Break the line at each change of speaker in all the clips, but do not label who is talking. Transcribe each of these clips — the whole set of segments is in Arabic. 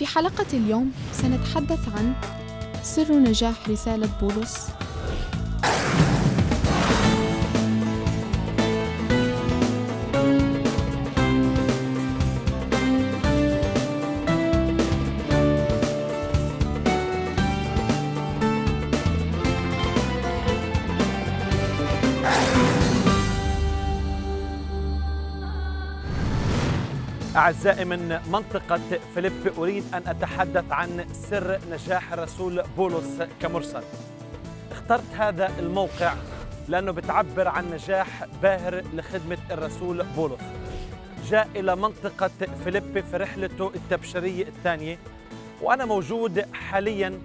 في حلقة اليوم سنتحدث عن سر نجاح رسالة بولس.
أعزائي من منطقة فيليب أريد أن أتحدث عن سر نجاح الرسول بولس كمرسل. اخترت هذا الموقع لأنه بتعبر عن نجاح باهر لخدمة الرسول بولس. جاء إلى منطقة فيليب في رحلته التبشرية الثانية وأنا موجود حاليا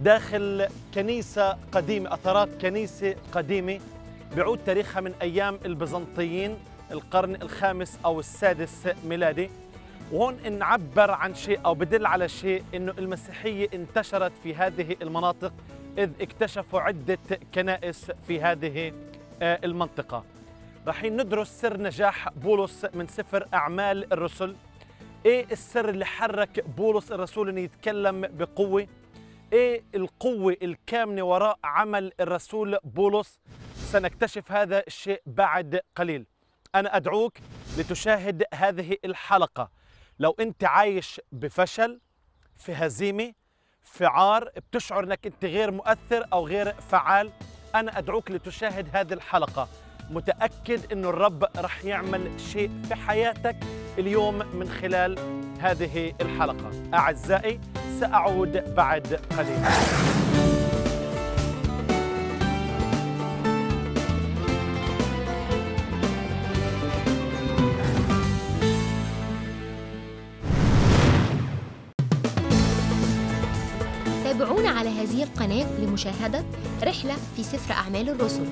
داخل كنيسة قديمة أثرات كنيسة قديمة بيعود تاريخها من أيام البيزنطيين القرن الخامس أو السادس ميلادي. وهون نعبر عن شيء أو بدل على شيء أنه المسيحية انتشرت في هذه المناطق إذ اكتشفوا عدة كنائس في هذه المنطقة. راح ندرس سر نجاح بولس من سفر أعمال الرسل. إيه السر اللي حرك بولس الرسول أنه يتكلم بقوة؟ إيه القوة الكامنة وراء عمل الرسول بولس؟ سنكتشف هذا الشيء بعد قليل. أنا أدعوك لتشاهد هذه الحلقة. لو أنت عايش بفشل في هزيمة في عار بتشعر أنك أنت غير مؤثر أو غير فعال أنا أدعوك لتشاهد هذه الحلقة. متأكد أن الرب رح يعمل شيء في حياتك اليوم من خلال هذه الحلقة. أعزائي سأعود بعد قليل.
لمشاهدة رحلة في سفر أعمال الرسل.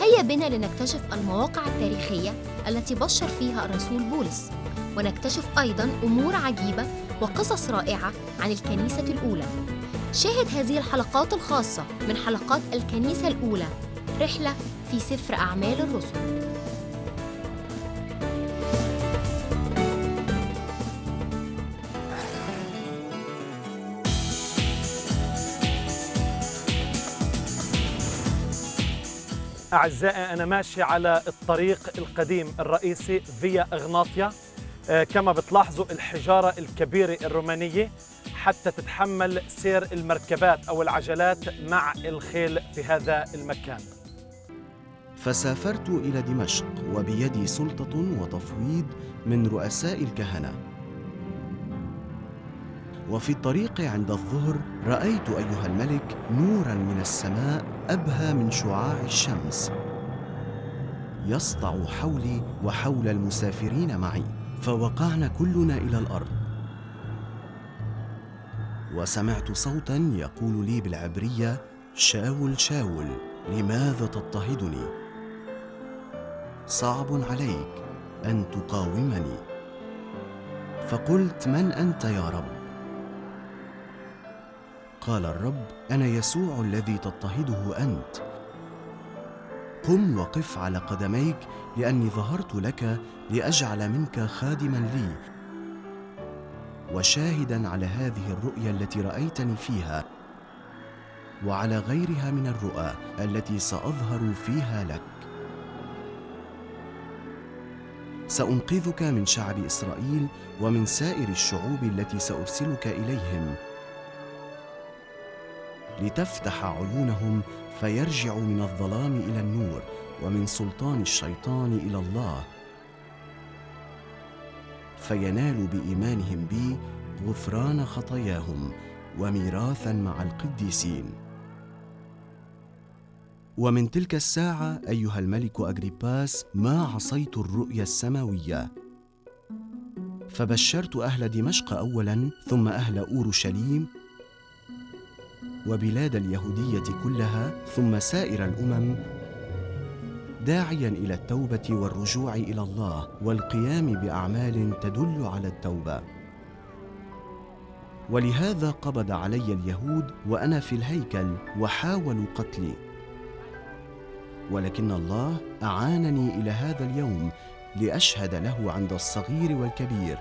هيا بنا لنكتشف المواقع التاريخية التي بشر فيها الرسول بولس. ونكتشف أيضا أمور عجيبة وقصص رائعة عن الكنيسة الأولى. شاهد هذه الحلقات الخاصة من حلقات الكنيسة الأولى. رحلة في سفر أعمال الرسل.
أعزائي أنا ماشي على الطريق القديم الرئيسي فيا إغناطيا. آه كما بتلاحظوا الحجارة الكبيرة الرومانية حتى تتحمل سير المركبات أو العجلات مع الخيل في هذا المكان.
فسافرت إلى دمشق وبيدي سلطة وتفويض من رؤساء الكهنة. وفي الطريق عند الظهر رأيت أيها الملك نورا من السماء أبهى من شعاع الشمس. يسطع حولي وحول المسافرين معي فوقعنا كلنا إلى الأرض. وسمعت صوتا يقول لي بالعبرية شاول شاول لماذا تضطهدني؟ صعب عليك أن تقاومني. فقلت من أنت يا رب؟ قال الرب أنا يسوع الذي تضطهده أنت. قم وقف على قدميك لأني ظهرت لك لأجعل منك خادما لي. وشاهدا على هذه الرؤيا التي رأيتني فيها وعلى غيرها من الرؤى التي سأظهر فيها لك. سأنقذك من شعب إسرائيل ومن سائر الشعوب التي سأرسلك إليهم. لتفتح عيونهم فيرجعوا من الظلام إلى النور ومن سلطان الشيطان إلى الله. فينالوا بإيمانهم بي غفران خطاياهم وميراثا مع القديسين. ومن تلك الساعة أيها الملك اجريباس ما عصيت الرؤيا السماوية؟ فبشرت أهل دمشق اولا ثم أهل أورشليم وبلاد اليهودية كلها ثم سائر الأمم داعيا إلى التوبة والرجوع إلى الله والقيام بأعمال تدل على التوبة. ولهذا قبض علي اليهود وأنا في الهيكل وحاولوا قتلي. ولكن الله أعانني إلى هذا اليوم لأشهد له عند الصغير والكبير.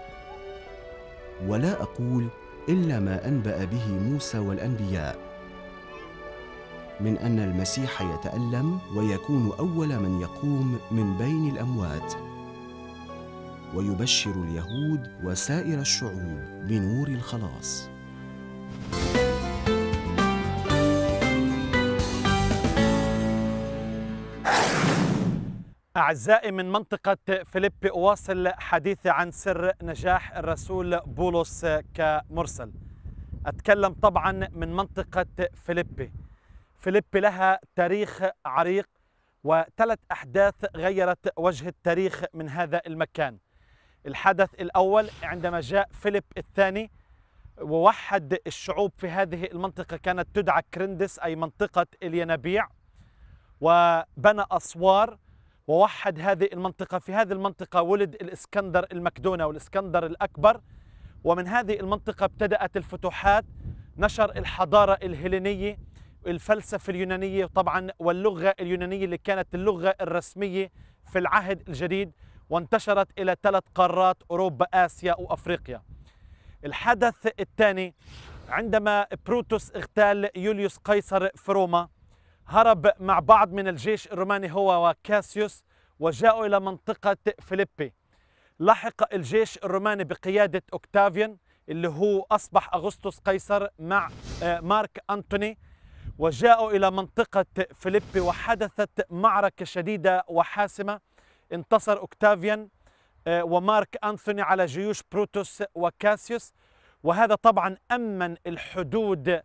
ولا أقول إلا ما أنبأ به موسى والأنبياء. من أن المسيح يتألم ويكون أول من يقوم من بين الأموات. ويبشر اليهود وسائر الشعوب بنور الخلاص.
أعزائي من منطقة فيليبي أواصل حديثي عن سر نجاح الرسول بولس كمرسل. أتكلم طبعا من منطقة فيليبي فيليبي لها تاريخ عريق وثلاث أحداث غيرت وجه التاريخ من هذا المكان. الحدث الأول عندما جاء فيليب الثاني ووحد الشعوب في هذه المنطقة كانت تدعى كرينيدس أي منطقة الينابيع وبنى أسوار ووحد هذه المنطقة. في هذه المنطقة ولد الإسكندر المكدوني والإسكندر الأكبر ومن هذه المنطقة ابتدأت الفتوحات نشر الحضارة الهيلينية الفلسفة اليونانية طبعا واللغة اليونانية اللي كانت اللغة الرسمية في العهد الجديد وانتشرت إلى ثلاث قارات أوروبا آسيا وأفريقيا. الحدث الثاني عندما بروتوس اغتال يوليوس قيصر في روما هرب مع بعض من الجيش الروماني هو وكاسيوس وجاءوا إلى منطقة فيليبي. لحق الجيش الروماني بقيادة أوكتافيان اللي هو أصبح أغسطس قيصر مع آه، مارك أنتوني. وجاءوا إلى منطقة فيليبي وحدثت معركة شديدة وحاسمة. انتصر أوكتافيان آه، ومارك أنثوني على جيوش بروتوس وكاسيوس. وهذا طبعا أمن الحدود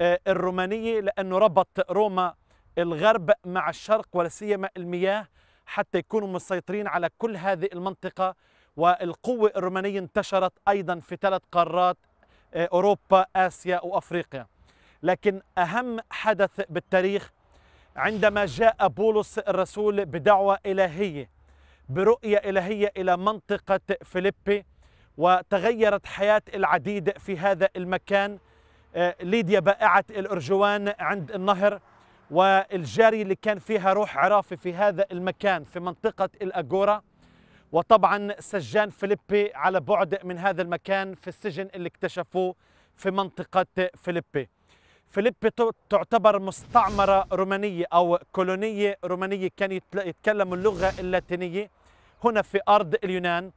آه، الرومانية لأنه ربط روما الغرب مع الشرق ولا سيما المياه حتى يكونوا مسيطرين على كل هذه المنطقة. والقوة الرومانية انتشرت أيضا في ثلاث قارات آه، أوروبا آسيا وأفريقيا. لكن أهم حدث بالتاريخ عندما جاء بولس الرسول بدعوة إلهية برؤية إلهية إلى منطقة فيليبي وتغيرت حياة العديد في هذا المكان. آه، ليديا بائعة الأرجوان عند النهر والجاري اللي كان فيها روح عرافي في هذا المكان في منطقة الأجورا وطبعا سجان فيليبي على بعد من هذا المكان في السجن اللي اكتشفوه في منطقة فيليبي. فيليبي تعتبر مستعمرة رومانية أو كولونية رومانية كان يتكلموا اللغة اللاتينية هنا في أرض اليونان.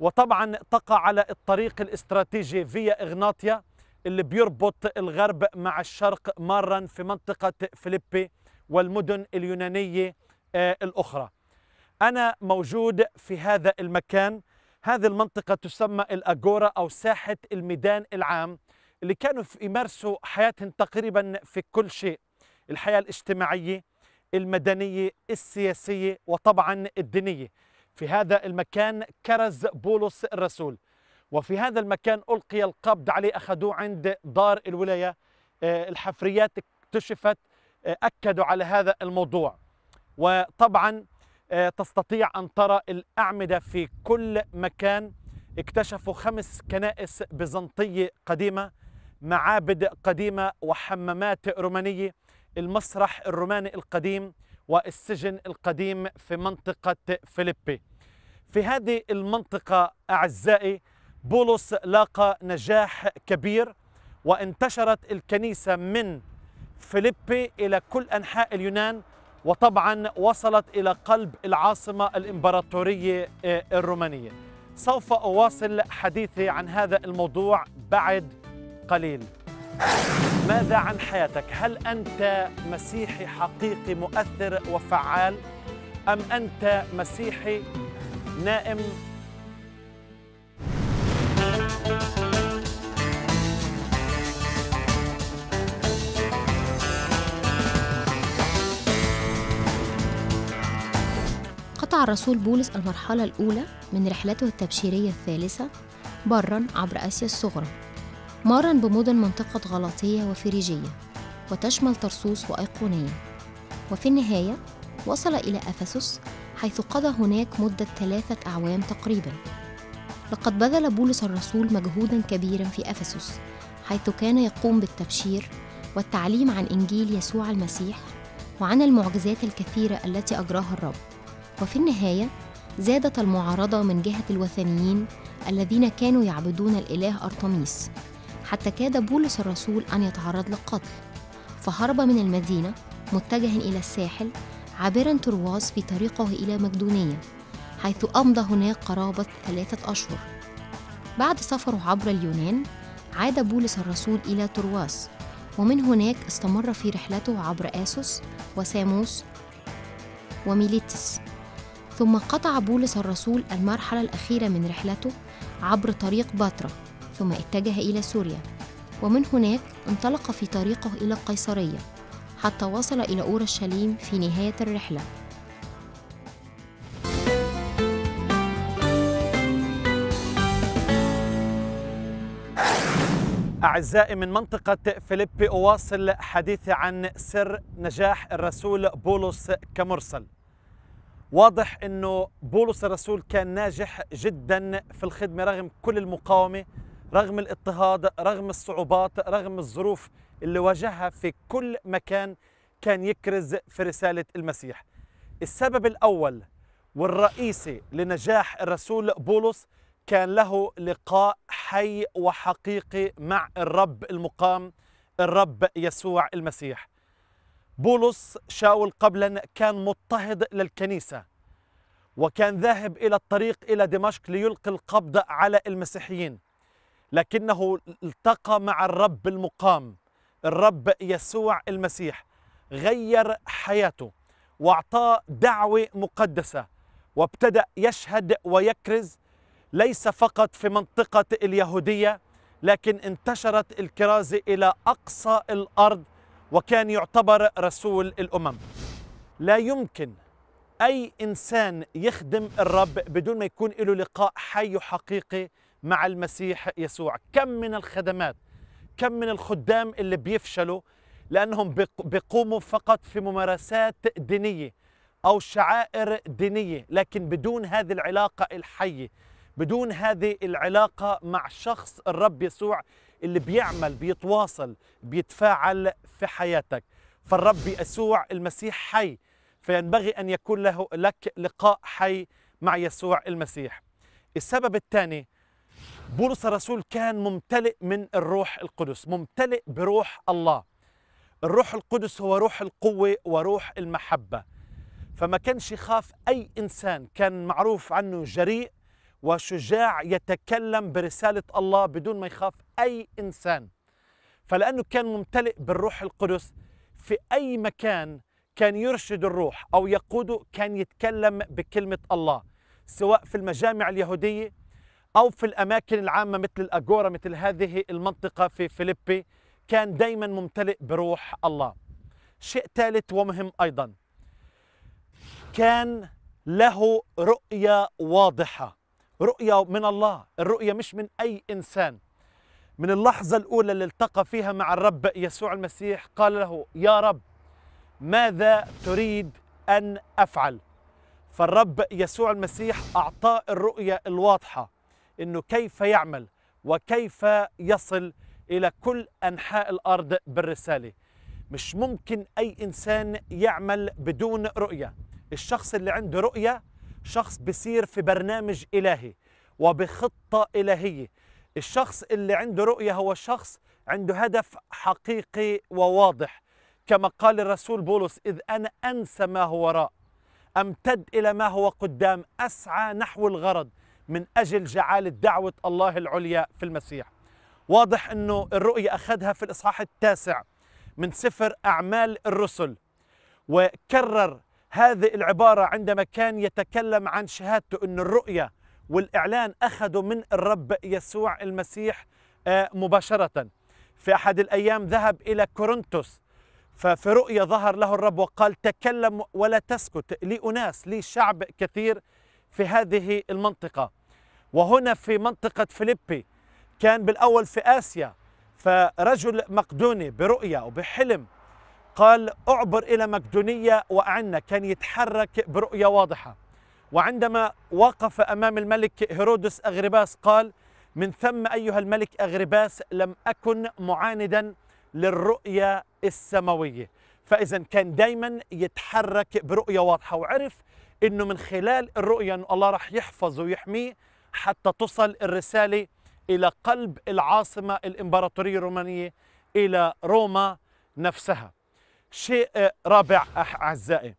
وطبعا تقع على الطريق الاستراتيجي فيا إغناطيا اللي بيربط الغرب مع الشرق مارا في منطقة فيليبي والمدن اليونانية آه، الأخرى. أنا موجود في هذا المكان. هذه المنطقة تسمى الأجورا أو ساحة الميدان العام. اللي كانوا يمارسوا حياتهم تقريبا في كل شيء. الحياة الاجتماعية المدنية السياسية وطبعا الدينية. في هذا المكان كرز بولس الرسول. وفي هذا المكان ألقي القبض عليه أخذوه عند دار الولاية. آه، الحفريات اكتشفت آه، أكدوا على هذا الموضوع. وطبعا آه، تستطيع أن ترى الأعمدة في كل مكان. اكتشفوا خمس كنائس بيزنطية قديمة. معابد قديمة وحمامات رومانية. المسرح الروماني القديم والسجن القديم في منطقة فيليبي. في هذه المنطقة أعزائي بولس لاقى نجاح كبير وانتشرت الكنيسة من فيليبي إلى كل أنحاء اليونان وطبعا وصلت إلى قلب العاصمة الإمبراطورية آه، الرومانية. سوف أواصل حديثي عن هذا الموضوع بعد قليل. ماذا عن حياتك؟ هل أنت مسيحي حقيقي مؤثر وفعال؟ أم أنت مسيحي نائم؟
قطع الرسول بولس المرحلة الأولى من رحلته التبشيرية الثالثة برا عبر آسيا الصغرى. مارا بمدن منطقة غلاطية وفريجية وتشمل طرسوس وأيقونية. وفي النهاية وصل إلى أفسس حيث قضى هناك مدة ثلاثة أعوام تقريبا. لقد بذل بولس الرسول مجهودا كبيرا في أفسس حيث كان يقوم بالتبشير والتعليم عن إنجيل يسوع المسيح وعن المعجزات الكثيرة التي أجراها الرب. وفي النهاية زادت المعارضة من جهة الوثنيين الذين كانوا يعبدون الإله أرطميس. حتى كاد بولس الرسول أن يتعرض للقتل. فهرب من المدينة متجها إلى الساحل عابرا ترواس في طريقه إلى مقدونية حيث أمضى هناك قرابة ثلاثة أشهر. بعد سفره عبر اليونان عاد بولس الرسول إلى ترواس ومن هناك استمر في رحلته عبر آسوس وساموس وميليتس. ثم قطع بولس الرسول المرحلة الأخيرة من رحلته عبر طريق باترا. ثم اتجه إلى سوريا. ومن هناك انطلق في طريقه إلى القيصرية حتى وصل إلى أورشليم في نهاية الرحلة.
أعزائي من منطقة فيليبي أواصل حديثي عن سر نجاح الرسول بولس كمرسل. واضح أنه بولس الرسول كان ناجح جدا في الخدمة رغم كل المقاومة رغم الاضطهاد رغم الصعوبات رغم الظروف اللي واجهها في كل مكان كان يكرز في رسالة المسيح. السبب الأول والرئيسي لنجاح الرسول بولس كان له لقاء حي وحقيقي مع الرب المقام الرب يسوع المسيح. بولس شاول قبلا كان مضطهد للكنيسة وكان ذاهب إلى الطريق إلى دمشق ليلقي القبض على المسيحيين. لكنه التقى مع الرب المقام الرب يسوع المسيح غير حياته واعطاه دعوة مقدسة وابتدأ يشهد ويكرز ليس فقط في منطقة اليهودية لكن انتشرت الكرازة إلى أقصى الأرض وكان يعتبر رسول الأمم. لا يمكن أي إنسان يخدم الرب بدون ما يكون له لقاء حي وحقيقي مع المسيح يسوع. كم من الخدمات كم من الخدام اللي بيفشلوا لأنهم بيقوموا فقط في ممارسات دينية أو شعائر دينية لكن بدون هذه العلاقة الحية بدون هذه العلاقة مع شخص الرب يسوع اللي بيعمل بيتواصل بيتفاعل في حياتك. فالرب يسوع المسيح حي فينبغي أن يكون له لك لقاء حي مع يسوع المسيح. السبب الثاني بولس الرسول كان ممتلئ من الروح القدس ممتلئ بروح الله. الروح القدس هو روح القوة وروح المحبة. فما كانش يخاف أي إنسان كان معروف عنه جريء وشجاع يتكلم برسالة الله بدون ما يخاف أي إنسان. فلأنه كان ممتلئ بالروح القدس في أي مكان كان يرشد الروح أو يقوده كان يتكلم بكلمة الله سواء في المجامع اليهودية أو في الأماكن العامة مثل الأجورا مثل هذه المنطقة في فيليبي كان دايما ممتلئ بروح الله. شيء ثالث ومهم أيضا كان له رؤية واضحة. رؤية من الله الرؤية مش من أي إنسان. من اللحظة الأولى اللي التقى فيها مع الرب يسوع المسيح قال له يا رب ماذا تريد أن أفعل؟ فالرب يسوع المسيح أعطاه الرؤية الواضحة. إنه كيف يعمل وكيف يصل إلى كل أنحاء الأرض بالرسالة. مش ممكن أي إنسان يعمل بدون رؤية. الشخص اللي عنده رؤية شخص بيصير في برنامج إلهي وبخطة إلهية. الشخص اللي عنده رؤية هو شخص عنده هدف حقيقي وواضح. كما قال الرسول بولس إذ أنا أنسى ما هو وراء أمتد إلى ما هو قدام أسعى نحو الغرض. من أجل جعالة دعوة الله العليا في المسيح. واضح أنه الرؤية أخذها في الإصحاح التاسع من سفر أعمال الرسل وكرر هذه العبارة عندما كان يتكلم عن شهادته أن الرؤية والإعلان أخذوا من الرب يسوع المسيح آه، مباشرة. في أحد الأيام ذهب إلى كورنثوس ففي رؤية ظهر له الرب وقال تكلم ولا تسكت لي أناس لي شعب كثير في هذه المنطقة. وهنا في منطقة فيليبي كان بالأول في آسيا فرجل مقدوني برؤية وبحلم قال أعبر إلى مقدونية وأعنا كان يتحرك برؤية واضحة. وعندما وقف أمام الملك هيرودس أغرباس قال من ثم أيها الملك أغرباس لم أكن معاندا للرؤية السماوية. فإذا كان دايما يتحرك برؤية واضحة وعرف أنه من خلال الرؤية أنه الله راح يحفظه ويحميه حتى تصل الرسالة إلى قلب العاصمة الإمبراطورية الرومانية إلى روما نفسها. شيء رابع أعزائي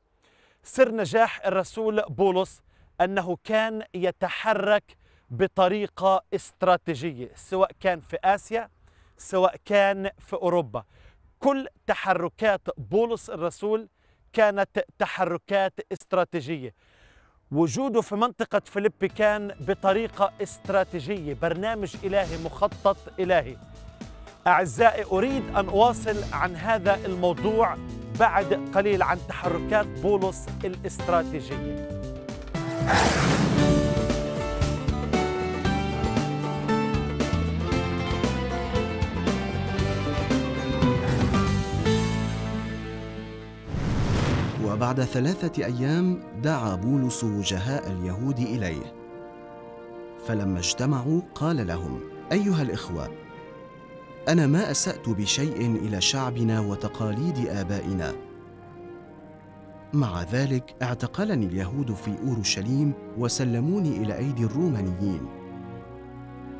سر نجاح الرسول بولس أنه كان يتحرك بطريقة استراتيجية سواء كان في آسيا سواء كان في أوروبا. كل تحركات بولس الرسول كانت تحركات استراتيجية. وجوده في منطقة فيليبي كان بطريقة استراتيجية برنامج إلهي مخطط إلهي. أعزائي أريد أن أواصل عن هذا الموضوع بعد قليل عن تحركات بولس الإستراتيجية.
وبعد ثلاثة أيام دعا بولس وجهاء اليهود إليه. فلما اجتمعوا قال لهم أيها الإخوة أنا ما أسأت بشيء إلى شعبنا وتقاليد آبائنا. مع ذلك اعتقلني اليهود في أورشليم وسلموني إلى أيدي الرومانيين.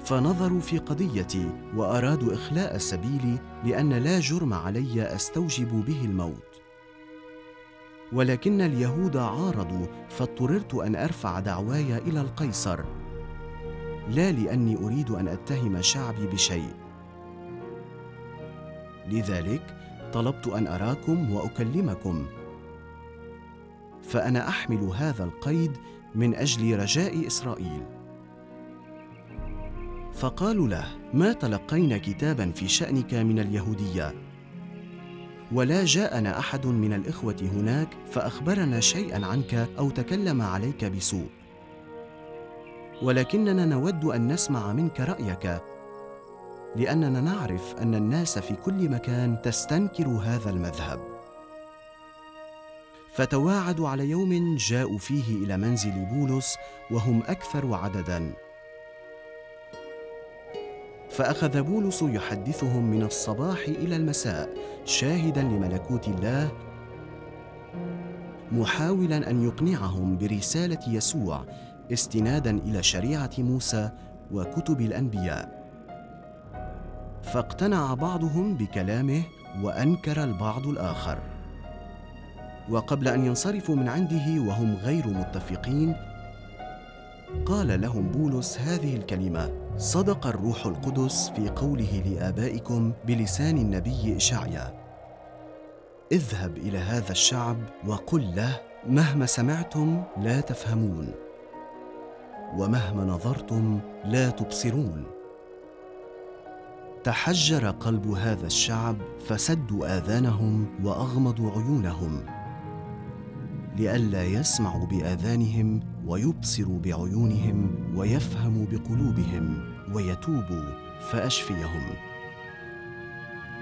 فنظروا في قضيتي وأرادوا إخلاء سبيلي لأن لا جرم علي أستوجب به الموت. ولكن اليهود عارضوا فاضطررت أن أرفع دعواي إلى القيصر. لا لأني أريد أن أتهم شعبي بشيء. لذلك طلبت أن أراكم وأكلمكم. فأنا أحمل هذا القيد من أجل رجاء إسرائيل. فقالوا له ما تلقينا كتابا في شأنك من اليهودية؟ ولا جاءنا أحد من الإخوة هناك فأخبرنا شيئا عنك أو تكلم عليك بسوء. ولكننا نود أن نسمع منك رأيك لأننا نعرف أن الناس في كل مكان تستنكر هذا المذهب. فتواعدوا على يوم جاءوا فيه إلى منزل بولس وهم أكثر عددا. فأخذ بولس يحدثهم من الصباح إلى المساء شاهدا لملكوت الله محاولا أن يقنعهم برسالة يسوع استنادا إلى شريعة موسى وكتب الأنبياء. فاقتنع بعضهم بكلامه وأنكر البعض الآخر. وقبل أن ينصرفوا من عنده وهم غير متفقين قال لهم بولس هذه الكلمة صدق الروح القدس في قوله لآبائكم بلسان النبي إشعيا اذهب إلى هذا الشعب وقل له مهما سمعتم لا تفهمون ومهما نظرتم لا تبصرون. تحجر قلب هذا الشعب فسدوا آذانهم وأغمضوا عيونهم لئلا يسمعوا بآذانهم ويبصروا بعيونهم ويفهموا بقلوبهم ويتوبوا فأشفيهم.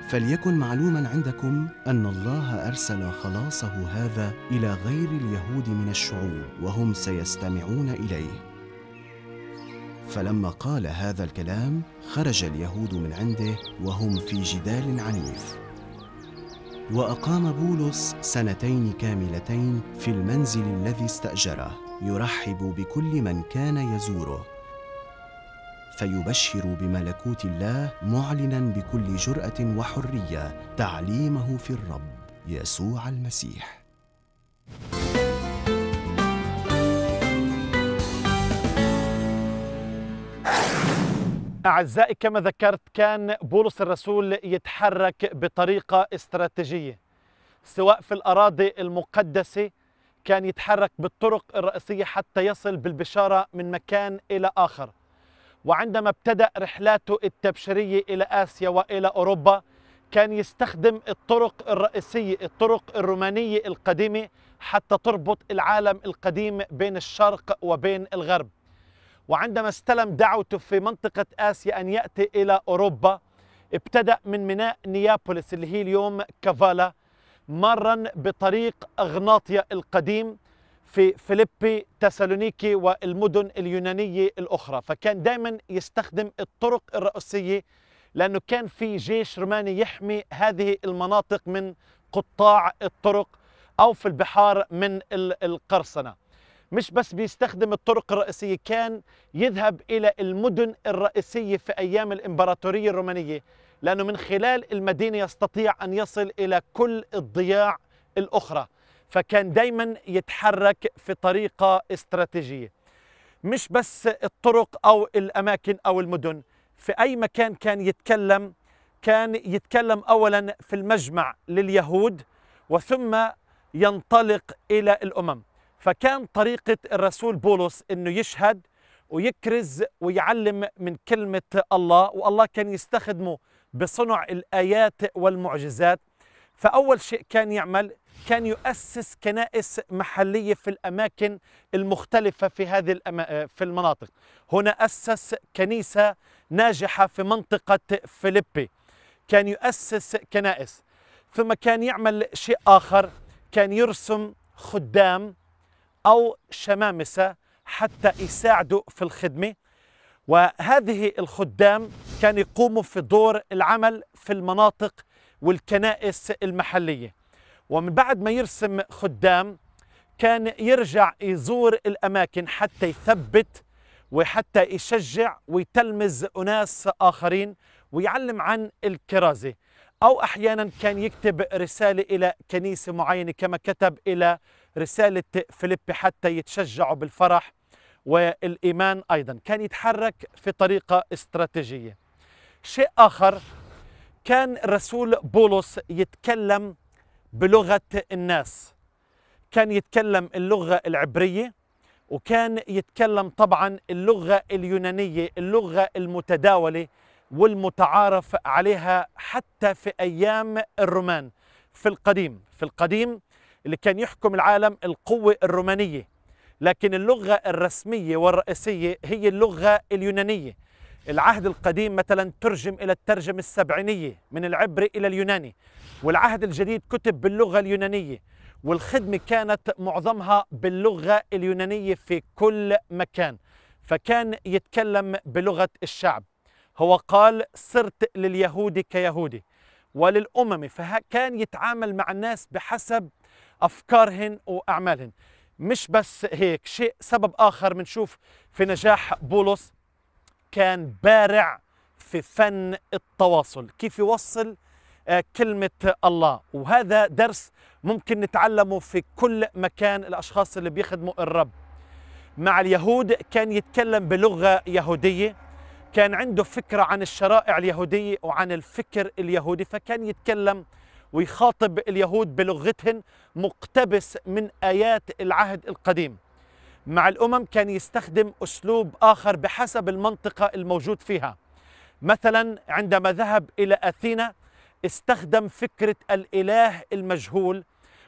فليكن معلوما عندكم أن الله أرسل خلاصه هذا إلى غير اليهود من الشعوب وهم سيستمعون إليه. فلما قال هذا الكلام خرج اليهود من عنده وهم في جدال عنيف. وأقام بولس سنتين كاملتين في المنزل الذي استأجره. يرحب بكل من كان يزوره. فيبشر بملكوت الله معلنا بكل جرأة وحرية تعليمه في الرب يسوع المسيح.
أعزائي كما ذكرت كان بولس الرسول يتحرك بطريقة استراتيجية سواء في الأراضي المقدسة كان يتحرك بالطرق الرئيسية حتى يصل بالبشارة من مكان إلى آخر. وعندما ابتدأ رحلاته التبشيرية إلى آسيا وإلى أوروبا كان يستخدم الطرق الرئيسية الطرق الرومانية القديمة حتى تربط العالم القديم بين الشرق وبين الغرب. وعندما استلم دعوته في منطقة آسيا أن يأتي إلى أوروبا ابتدأ من ميناء نيابوليس اللي هي اليوم كافالا مرا بطريق أغناطيا القديم في فيليبي تسالونيكي والمدن اليونانية الأخرى. فكان دائما يستخدم الطرق الرئيسية لأنه كان في جيش روماني يحمي هذه المناطق من قطاع الطرق أو في البحار من القرصنة. مش بس بيستخدم الطرق الرئيسية كان يذهب إلى المدن الرئيسية في أيام الإمبراطورية الرومانية. لأنه من خلال المدينة يستطيع أن يصل إلى كل الضياع الأخرى فكان دايما يتحرك في طريقة استراتيجية. مش بس الطرق أو الأماكن أو المدن في أي مكان كان يتكلم كان يتكلم أولا في المجمع لليهود وثم ينطلق إلى الأمم. فكان طريقة الرسول بولس أنه يشهد ويكرز ويعلم من كلمة الله والله كان يستخدمه بصنع الآيات والمعجزات. فأول شيء كان يعمل كان يؤسس كنائس محلية في الأماكن المختلفة في هذه الأما... في المناطق. هنا أسس كنيسة ناجحة في منطقة فيليبي. كان يؤسس كنائس. ثم كان يعمل شيء آخر كان يرسم خدام أو شمامسة حتى يساعدوا في الخدمة. وهذه الخدام كان يقوموا في دور العمل في المناطق والكنائس المحلية. ومن بعد ما يرسم خدام كان يرجع يزور الأماكن حتى يثبت وحتى يشجع ويتلمذ أناس آخرين ويعلم عن الكرازة أو أحيانا كان يكتب رسالة إلى كنيسة معينة كما كتب إلى رسالة فيليبي حتى يتشجعوا بالفرح والإيمان أيضا. كان يتحرك في طريقة استراتيجية. شيء آخر كان الرسول بولس يتكلم بلغة الناس. كان يتكلم اللغة العبرية وكان يتكلم طبعا اللغة اليونانية اللغة المتداولة والمتعارف عليها حتى في أيام الرومان. في القديم في القديم اللي كان يحكم العالم القوة الرومانية. لكن اللغة الرسمية والرئيسية هي اللغة اليونانية. العهد القديم مثلا ترجم إلى الترجمة السبعينية من العبري إلى اليوناني والعهد الجديد كتب باللغة اليونانية والخدمة كانت معظمها باللغة اليونانية في كل مكان فكان يتكلم بلغة الشعب. هو قال صرت لليهود كيهودي وللأمم فكان يتعامل مع الناس بحسب أفكارهن وأعمالهن. مش بس هيك شيء سبب آخر بنشوف في نجاح بولس كان بارع في فن التواصل كيف يوصل آه، كلمة الله. وهذا درس ممكن نتعلمه في كل مكان الأشخاص اللي بيخدموا الرب. مع اليهود كان يتكلم بلغة يهودية كان عنده فكرة عن الشرائع اليهودية وعن الفكر اليهودي فكان يتكلم ويخاطب اليهود بلغتهن مقتبس من آيات العهد القديم. مع الأمم كان يستخدم أسلوب آخر بحسب المنطقة الموجود فيها. مثلا عندما ذهب إلى أثينا استخدم فكرة الإله المجهول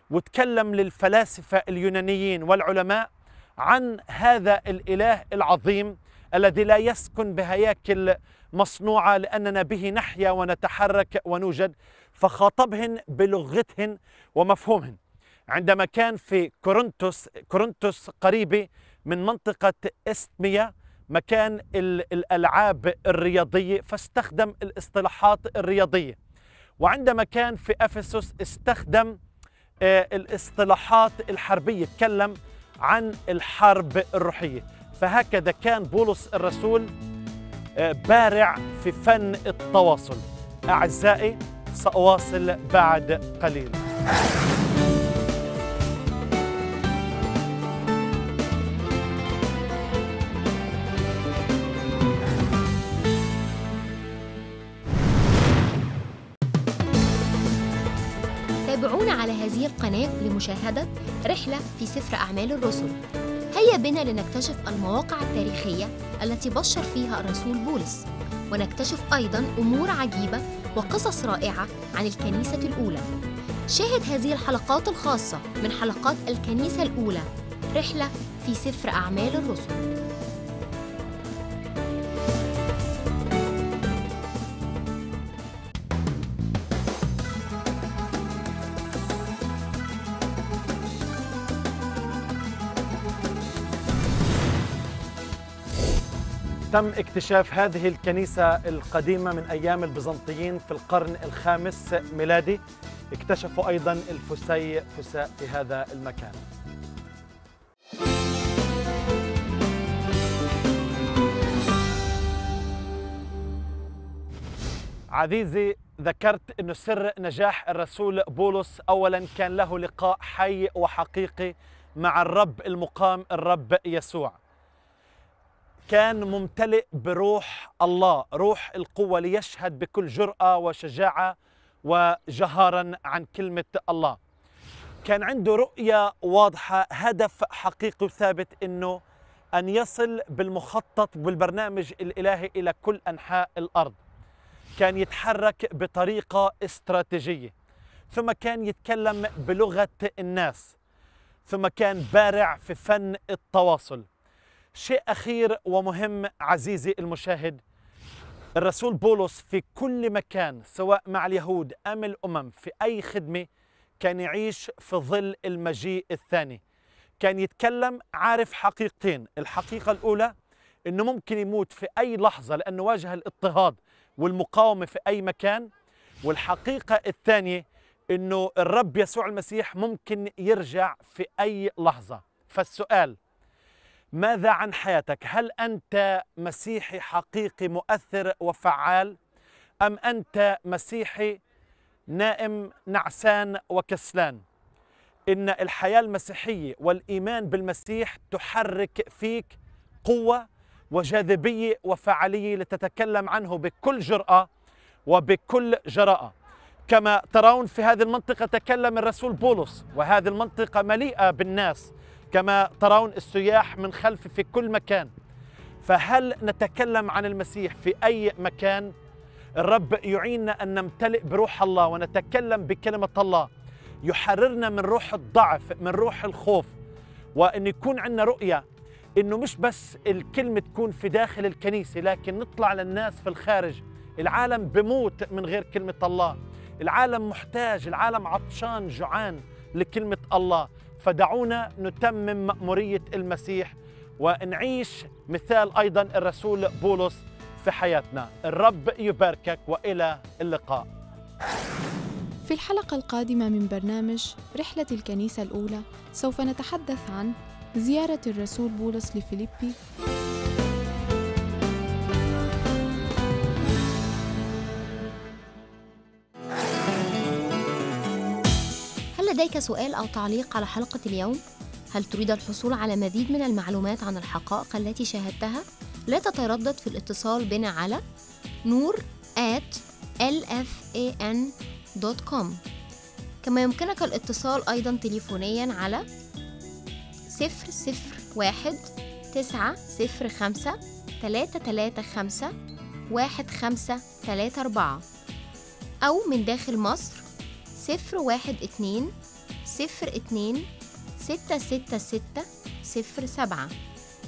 وتكلم للفلاسفة اليونانيين والعلماء عن هذا الإله العظيم الذي لا يسكن بهياكل مصنوعة لأننا به نحيا ونتحرك ونوجد. فخاطبهن بلغتهن ومفهومهن. عندما كان في كورنثوس كورنثوس قريبة من منطقة استميا مكان الألعاب الرياضية فاستخدم الاصطلاحات الرياضية. وعندما كان في أفسس استخدم آه، الاصطلاحات الحربية تكلم عن الحرب الروحية. فهكذا كان بولس الرسول آه، بارع في فن التواصل. أعزائي سأواصل بعد قليل.
تابعونا على هذه القناة لمشاهدة رحلة في سفر أعمال الرسل. هيا بنا لنكتشف المواقع التاريخية التي بشر فيها الرسول بولس. ونكتشف أيضا أمور عجيبة وقصص رائعة عن الكنيسة الأولى. شاهد هذه الحلقات الخاصة من حلقات الكنيسة الأولى رحلة في سفر أعمال الرسل.
تم اكتشاف هذه الكنيسة القديمة من أيام البيزنطيين في القرن الخامس ميلادي. اكتشفوا أيضا الفسي فساء في هذا المكان. عزيزي ذكرت أنه سر نجاح الرسول بولس أولا كان له لقاء حي وحقيقي مع الرب المقام الرب يسوع. كان ممتلئ بروح الله روح القوة ليشهد بكل جرأة وشجاعة وجهارا عن كلمة الله. كان عنده رؤية واضحة هدف حقيقي وثابت إنه أن يصل بالمخطط والبرنامج الإلهي إلى كل أنحاء الأرض. كان يتحرك بطريقة استراتيجية. ثم كان يتكلم بلغة الناس. ثم كان بارع في فن التواصل. شيء أخير ومهم عزيزي المشاهد. الرسول بولس في كل مكان سواء مع اليهود أم الأمم في أي خدمة كان يعيش في ظل المجيء الثاني. كان يتكلم عارف حقيقتين. الحقيقة الأولى إنه ممكن يموت في أي لحظة لأنه واجه الاضطهاد والمقاومة في أي مكان. والحقيقة الثانية إنه الرب يسوع المسيح ممكن يرجع في أي لحظة. فالسؤال ماذا عن حياتك؟ هل أنت مسيحي حقيقي مؤثر وفعال؟ أم أنت مسيحي نائم نعسان وكسلان؟ إن الحياة المسيحية والإيمان بالمسيح تحرك فيك قوة وجاذبية وفعالية لتتكلم عنه بكل جرأة وبكل جراءه كما ترون في هذه المنطقة تكلم الرسول بولس وهذه المنطقة مليئة بالناس كما ترون السياح من خلف في كل مكان. فهل نتكلم عن المسيح في أي مكان؟ الرب يعيننا أن نمتلئ بروح الله ونتكلم بكلمة الله. يحررنا من روح الضعف من روح الخوف. وأن يكون عندنا رؤية إنه مش بس الكلمة تكون في داخل الكنيسة لكن نطلع للناس في الخارج. العالم بموت من غير كلمة الله. العالم محتاج العالم عطشان جوعان لكلمة الله. فدعونا نتمم مأمورية المسيح ونعيش مثال أيضا الرسول بولس في حياتنا. الرب يباركك وإلى اللقاء.
في الحلقة القادمة من برنامج رحلة الكنيسة الأولى سوف نتحدث عن زيارة الرسول بولس لفيليبي.
هل لديك سؤال أو تعليق على حلقة اليوم؟ هل تريد الحصول على مزيد من المعلومات عن الحقائق التي شاهدتها؟ لا تتردد في الاتصال بنا على نور at lfan.com كما يمكنك الاتصال أيضا تليفونيا على 001 905 335 1534 أو من داخل مصر صفر واحد اتنين صفر اتنين ستة ستة ستة صفر سبعة.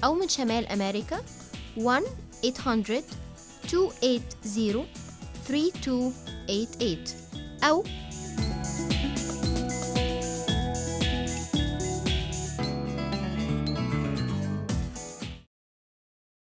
أو من شمال أمريكا 1 800 280 3288 أو